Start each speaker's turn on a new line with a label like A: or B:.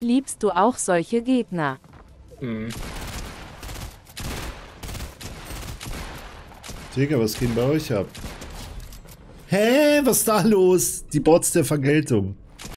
A: Liebst du auch solche Gegner?
B: Mhm.
C: Digga, was geht bei euch ab? Hä? Was ist da los? Die Bots der Vergeltung.